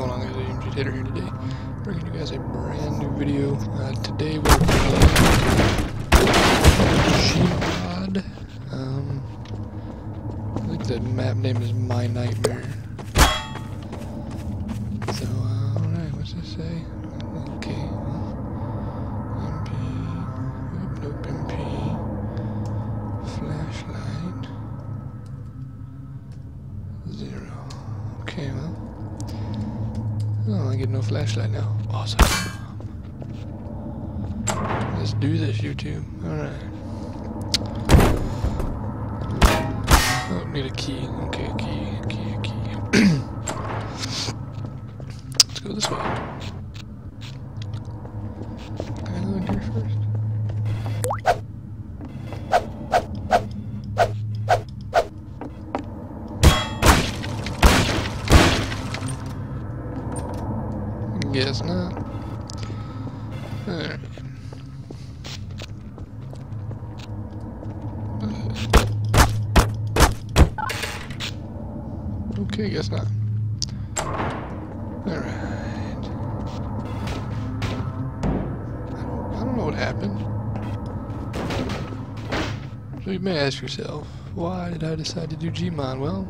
going on guys, AMG Tater here today, bringing you guys a brand new video. Uh, today we're playing Gmod. Um, I think the map name is My Nightmare. Get no flashlight now. Awesome. Let's do this, YouTube. Alright. Oh, need a key. Okay, key, a key, a key. Let's go this way. Can I go in here first? Guess not. Alright. Okay, guess not. Alright. I don't, I don't know what happened. So you may ask yourself, why did I decide to do Gmod? Well,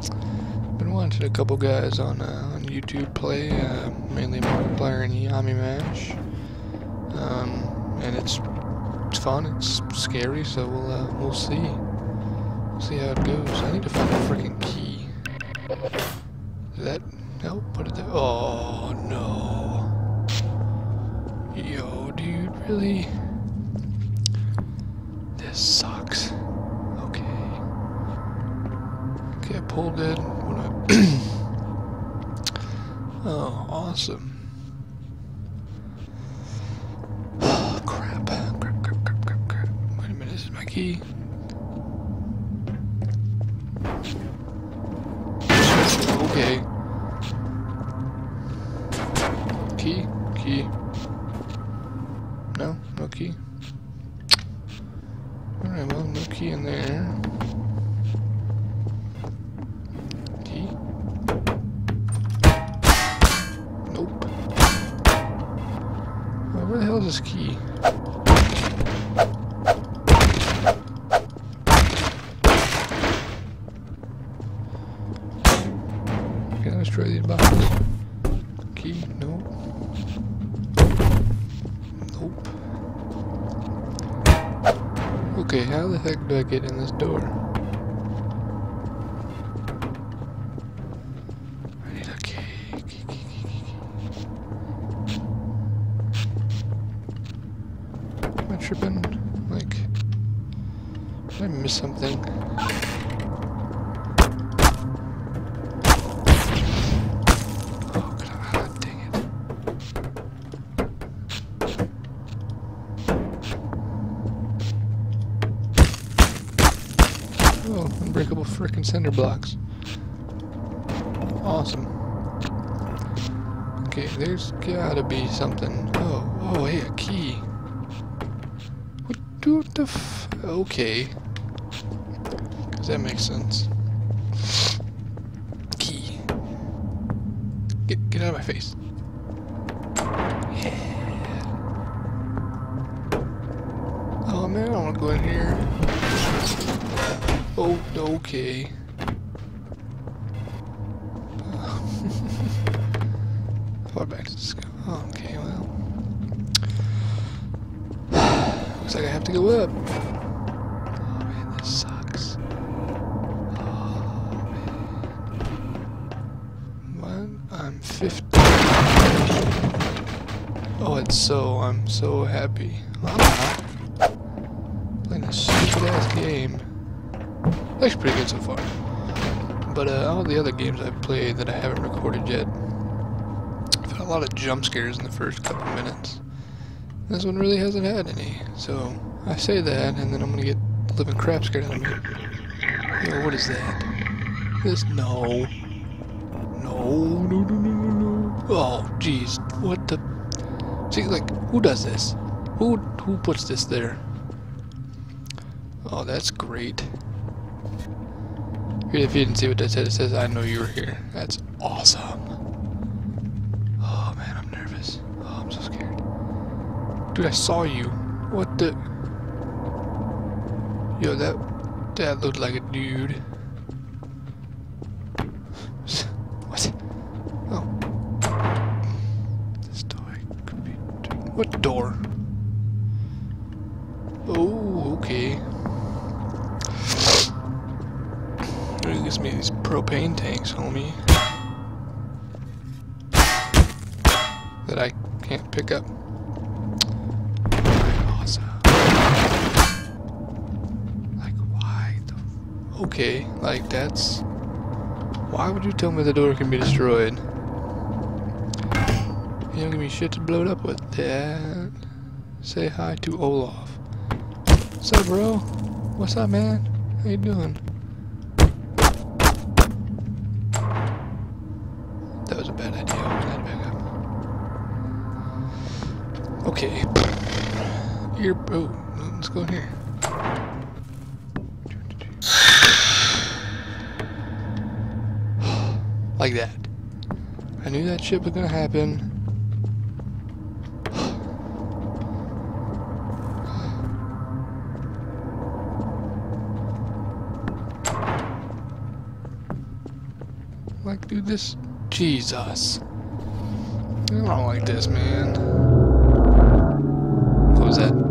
I've been watching a couple guys on uh, on YouTube play, uh, mainly multiplayer and Yami Mash, um, and it's it's fun. It's scary, so we'll uh, we'll see. See how it goes. I need to find a freaking key. Did that help? What did that? Oh no! Yo, dude, really? This sucks. Okay. Okay, I pulled it. What I oh, awesome. Crap. Crap, crap, crap, crap, crap. Wait a minute, this is my key. Okay. Key? Key. No? No key? Alright, well, no key in there. Key? Nope. Well, where the hell is this key? Can I destroy these boxes? Key? Nope. Nope. Okay, how the heck do I get in this door? I need a key. key, key, key, key, key. Am I tripping? Like, did I miss something? Oh. Oh, unbreakable frickin' cinder blocks. Awesome. Okay, there's gotta be something. Oh, oh, hey, a key. What, do the f- Okay. That makes sense. Key. Get, get out of my face. Yeah. Oh man, I wanna go in here. Oh, okay. Far back to the sky. 50. Oh, it's so, I'm so happy. Not. Playing a stupid ass game. Actually pretty good so far. But uh, all the other games I've played that I haven't recorded yet, I've had a lot of jump scares in the first couple minutes. This one really hasn't had any, so I say that, and then I'm gonna get living crap scared out of me. Yo, what is that? This no, no, no, no, no. Oh, jeez. What the... See, like, who does this? Who, who puts this there? Oh, that's great. If you didn't see what that said, it says, I know you were here. That's awesome. Oh, man, I'm nervous. Oh, I'm so scared. Dude, I saw you. What the... Yo, that... That looked like a dude. What door? Oh, okay. It gives me these propane tanks, homie. That I can't pick up. Like, why. Okay, like, that's... Why would you tell me the door can be destroyed? You don't give me shit to blow it up with that. Say hi to Olaf. What's up, bro? What's up, man? How you doing? That was a bad idea. Open back up. Okay. Here. Oh, let's go in here. like that. I knew that shit was gonna happen. Like, dude, this... Jesus. I don't like this, man. What was that?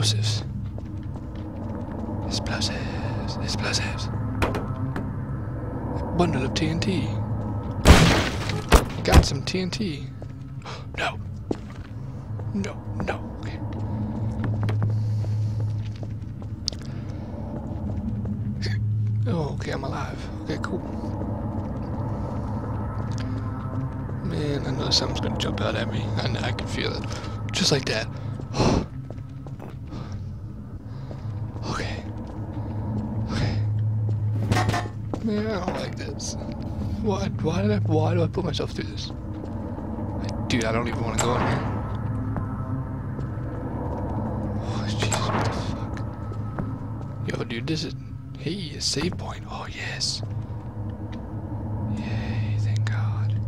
Explosives. Explosives. Explosives. A bundle of TNT. Got some TNT. No. No, no. Okay. Oh, okay, I'm alive. Okay, cool. Man, I know something's gonna jump out at me. I, I can feel it. Just like that. Oh. okay. Okay. I don't like this. Why, why did I, why do I put myself through this? Dude, I don't even want to go in here. Oh, Jesus, what the fuck? Yo, dude, this is... Hey, a save point. Oh, yes. Yay, thank God.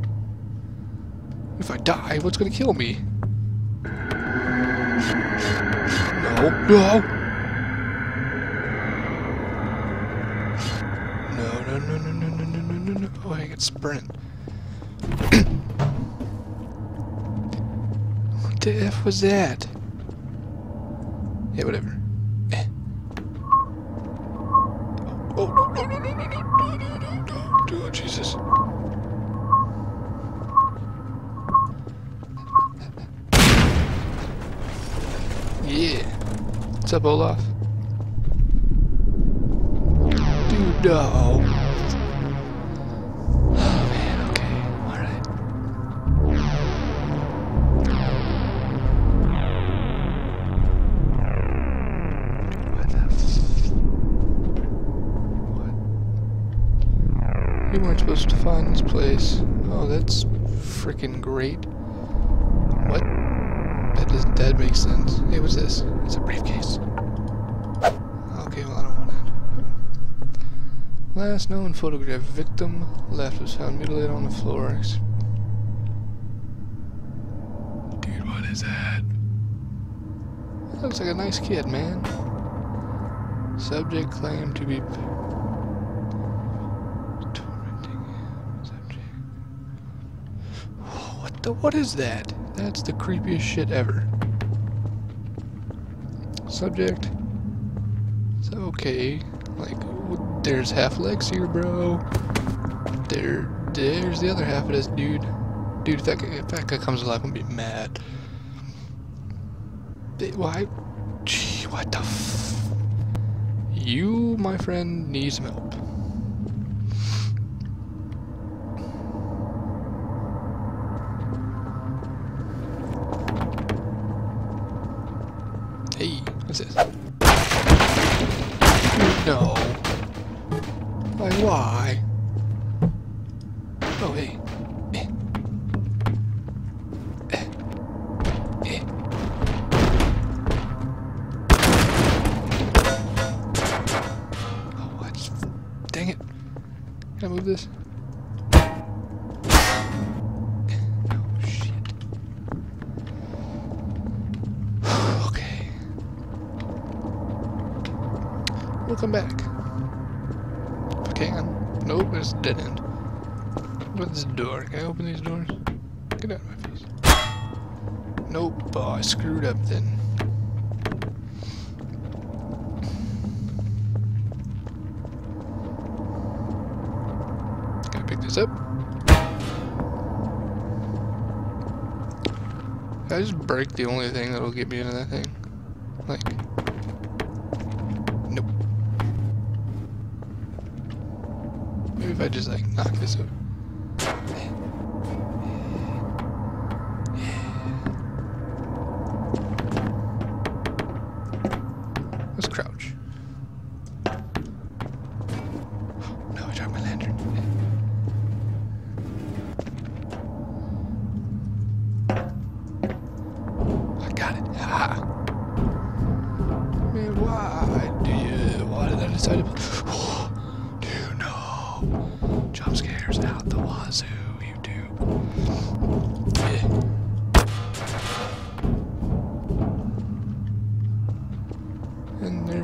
If I die, what's gonna kill me? No! No, Oh, get sprint. what the F was that? Yeah, whatever. Eh. Oh, no, no, no, no, no, no, no, no, no. Oh, Jesus. Yeah. What's up, Olaf? Dude, no. Freaking great. What? That doesn't. That makes sense. Hey, what's this? It's a briefcase. Okay, well I don't want it. Last known photograph. Victim left was found mutilated on the floor. Dude, what is that? That looks like a nice kid, man. Subject claimed to be tormenting subject. What the? What is that? That's the creepiest shit ever. Subject. So okay, like there's half legs here, bro. There, there's the other half of this dude. Dude, if that if that guy comes alive, I'm gonna be mad. They- Why? Gee, what the f? You, my friend, need some help. What's this? No. Like, why? Oh, hey. Oh. Dang it. Can I move this? Oh, shit. okay. We'll come back. If I can. Nope, it's dead end. What's the door? Can I open these doors? Get out of my face. Nope. Oh, I screwed up then. Gotta pick this up. Can I just break the only thing that'll get me into that thing? Like, nope. Maybe if I just like knock this over.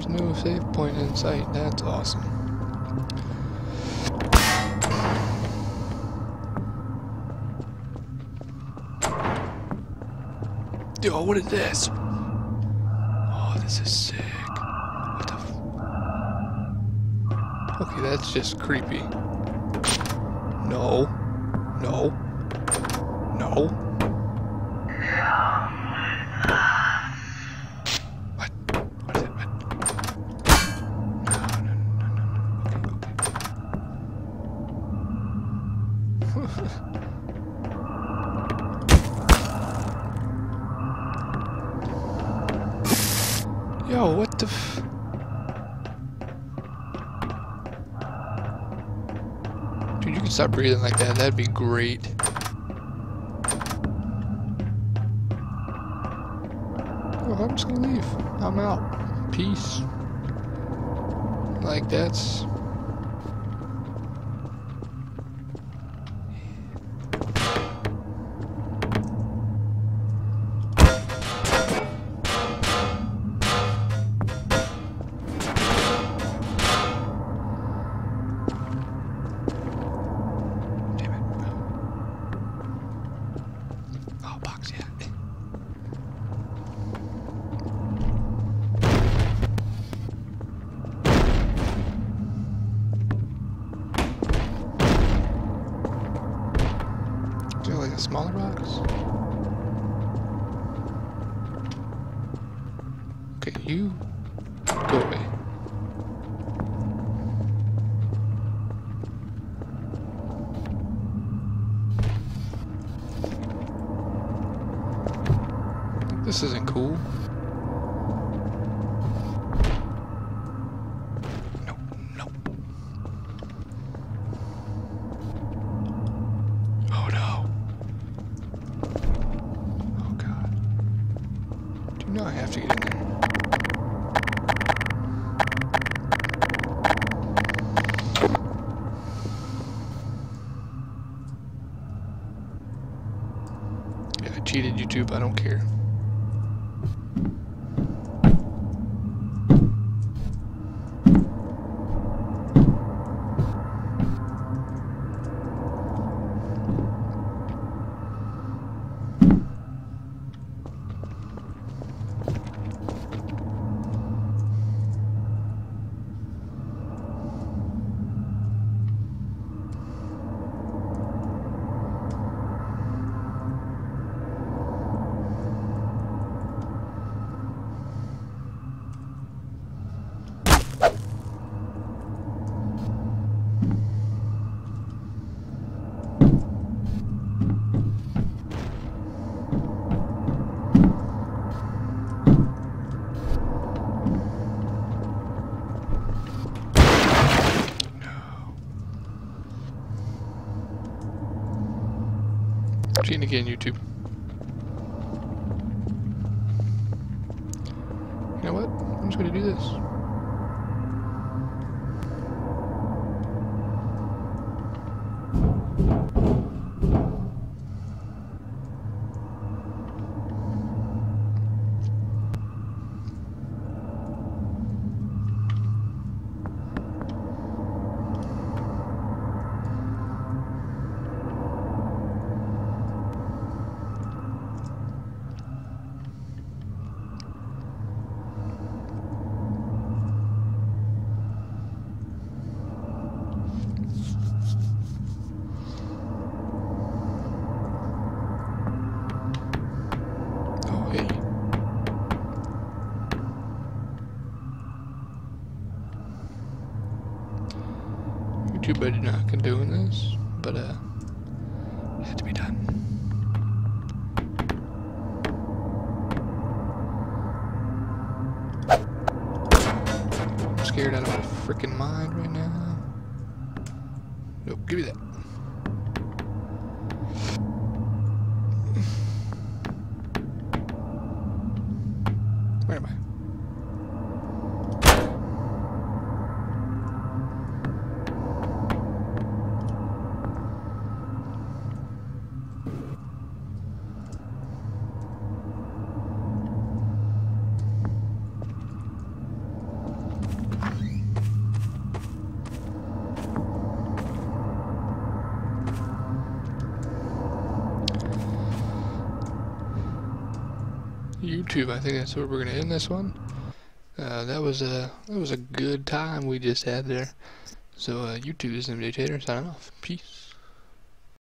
No save point in sight. That's awesome. Yo, what is this? Oh, this is sick. What the Okay, that's just creepy. No. No. No. Stop breathing like that. That'd be great. Oh, I'm just gonna leave. I'm out. Peace. Like, that's... smaller rocks. Okay, you go away. This isn't cool. No, no. Oh no. Oh god. Do you know I have to get in there? Yeah, I cheated YouTube, I don't care. Cheating again, YouTube. You know what? I'm just gonna do this. Oh, hey. YouTube, I did not condone this, but uh, it had to be done. I'm scared out of my freaking mind right now. Nope, give me that. Where am I? YouTube, I think that's where we're gonna end this one. Uh, that was a that was a good time we just had there. So uh, YouTube is Imitator signing off. Peace.